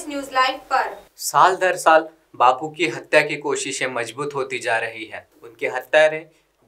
MNS news live पर। साल दर साल बापू की हत्या की कोशिशें मज़बूत होती जा रही है। उनके हत्यारे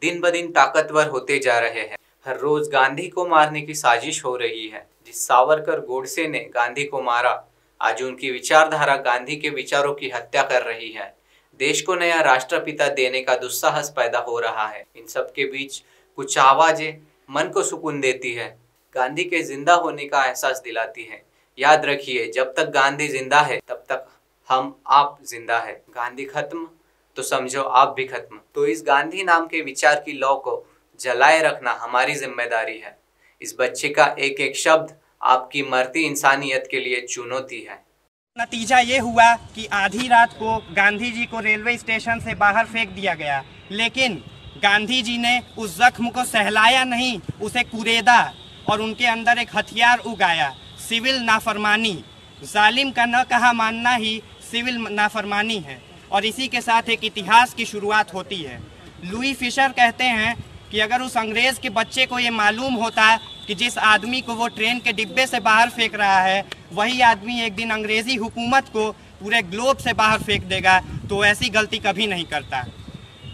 दिन ब दिन ताकतवर होते जा रहे हैं। हर रोज गांधी को मारने की साजिश हो रही है। जिस सावरकर गोडसे ने गांधी को मारा, आज उनकी विचारधारा गांधी के विचारों की हत्या कर रही है। देश को नया राष्ट्रपिता देने का दुस्साहस पैदा हो रहा है। इन सब के बीच कुछ आवाज़ें मन को सुकून देती है। गांधी के ज़िंदा होने का एहसास दिलाती है। याद रखिए, जब तक गांधी ज़िंदा है, तब तक हम आप ज़िंदा है। गांधी खत्म तो समझो आप भी खत्म। तो इस गांधी नाम के विचार की लौ को जलाए रखना हमारी ज़िम्मेदारी है। इस बच्चे का एक एक शब्द आपकी मरती इंसानियत के लिए चुनौती है। नतीजा ये हुआ कि आधी रात को गांधी जी को रेलवे स्टेशन से बाहर फेंक दिया गया। लेकिन गांधी जी ने उस जख्म को सहलाया नहीं, उसे कुरेदा और उनके अंदर एक हथियार उगाया। सिविल नाफरमानी। जालिम का न कहा मानना ही सिविल नाफरमानी है। और इसी के साथ एक इतिहास की शुरुआत होती है। लुई फिशर कहते हैं कि अगर उस अंग्रेज़ के बच्चे को ये मालूम होता कि जिस आदमी को वो ट्रेन के डिब्बे से बाहर फेंक रहा है, वही आदमी एक दिन अंग्रेज़ी हुकूमत को पूरे ग्लोब से बाहर फेंक देगा तो ऐसी गलती कभी नहीं करता।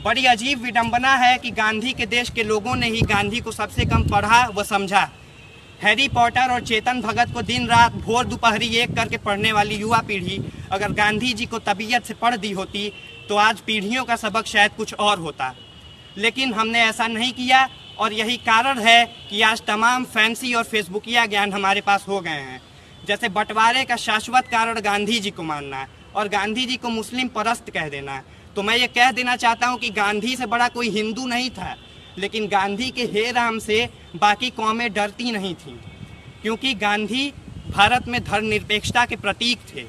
बड़ी अजीब विडंबना है कि गांधी के देश के लोगों ने ही गांधी को सबसे कम पढ़ा व समझा। हैरी पॉटर और चेतन भगत को दिन रात भोर दोपहरी एक करके पढ़ने वाली युवा पीढ़ी अगर गांधी जी को तबीयत से पढ़ दी होती तो आज पीढ़ियों का सबक शायद कुछ और होता। लेकिन हमने ऐसा नहीं किया, और यही कारण है कि आज तमाम फैंसी और फेसबुकिया ज्ञान हमारे पास हो गए हैं। जैसे बंटवारे का शाश्वत कारण गांधी जी को मानना, और गांधी जी को मुस्लिम परस्त कह देना। तो मैं ये कह देना चाहता हूँ कि गांधी से बड़ा कोई हिंदू नहीं था। लेकिन गांधी के हे राम से बाकी कौमें डरती नहीं थीं, क्योंकि गांधी भारत में धर्मनिरपेक्षता के प्रतीक थे।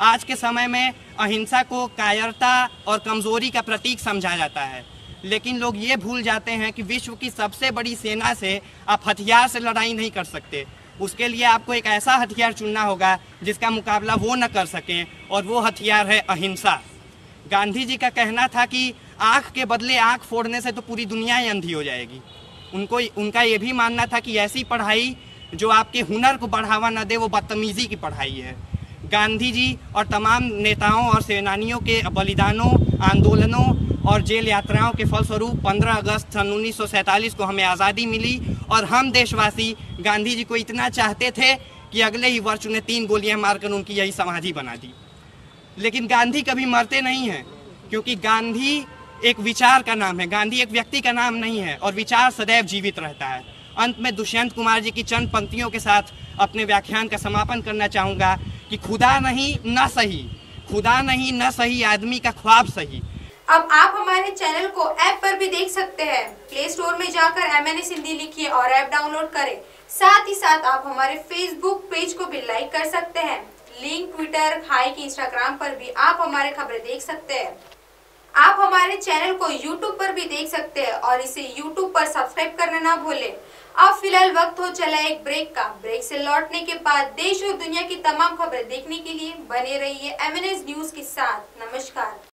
आज के समय में अहिंसा को कायरता और कमज़ोरी का प्रतीक समझा जाता है। लेकिन लोग ये भूल जाते हैं कि विश्व की सबसे बड़ी सेना से आप हथियार से लड़ाई नहीं कर सकते। उसके लिए आपको एक ऐसा हथियार चुनना होगा जिसका मुकाबला वो न कर सकें, और वो हथियार है अहिंसा। गांधी जी का कहना था कि आँख के बदले आँख फोड़ने से तो पूरी दुनिया ही अंधी हो जाएगी। उनको उनका ये भी मानना था कि ऐसी पढ़ाई जो आपके हुनर को बढ़ावा न दे, वो बदतमीज़ी की पढ़ाई है। गांधी जी और तमाम नेताओं और सेनानियों के बलिदानों, आंदोलनों और जेल यात्राओं के फलस्वरूप 15 अगस्त सन उन्नीस सौ सैंतालीस को हमें आज़ादी मिली और हम देशवासी गांधी जी को इतना चाहते थे कि अगले ही वर्ष उन्हें तीन गोलियाँ मारकर उनकी यही समाधि बना दी। लेकिन गांधी कभी मरते नहीं हैं, क्योंकि गांधी एक विचार का नाम है। गांधी एक व्यक्ति का नाम नहीं है और विचार सदैव जीवित रहता है। अंत में दुष्यंत कुमार जी की चंद पंक्तियों के साथ अपने व्याख्यान का समापन करना चाहूँगा कि खुदा नहीं, न सही। खुदा नहीं, न सही, आदमी का ख्वाब सही। अब आप हमारे चैनल को ऐप पर भी देख सकते हैं। प्ले स्टोर में जाकर एम एन एस हिंदी लिखिए और ऐप डाउनलोड करें। साथ ही साथ आप हमारे फेसबुक पेज को भी लाइक कर सकते हैं। लिंक ट्विटर हाइक इंस्टाग्राम पर भी आप हमारे खबरें देख सकते हैं। आप हमारे चैनल को यूट्यूब पर भी देख सकते हैं और इसे यूट्यूब पर सब्सक्राइब करना ना भूलें। अब फ़िलहाल वक्त हो चला एक ब्रेक का। ब्रेक से लौटने के बाद देश और दुनिया की तमाम खबरें देखने के लिए बने रहिए एमएनएस न्यूज़ के साथ। नमस्कार।